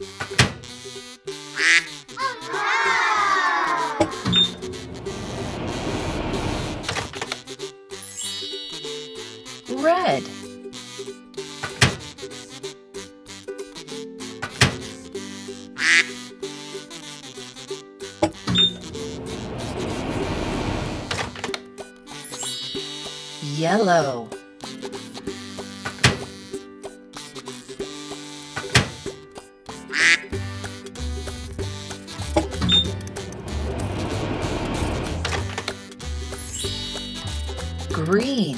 Red. Yellow. Green.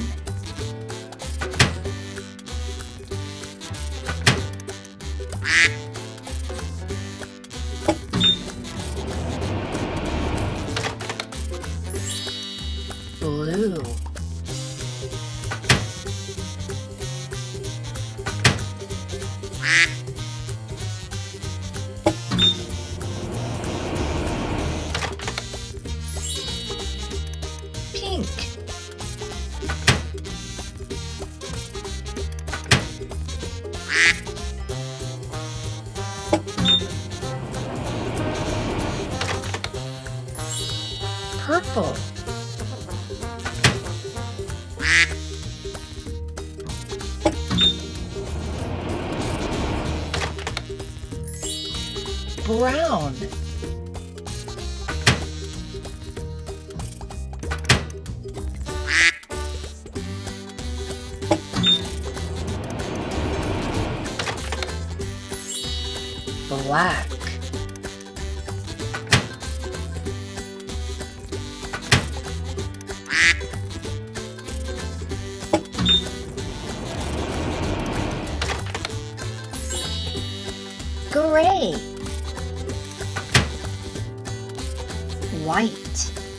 Blue. Pink. Purple. Brown. Black. Gray. White.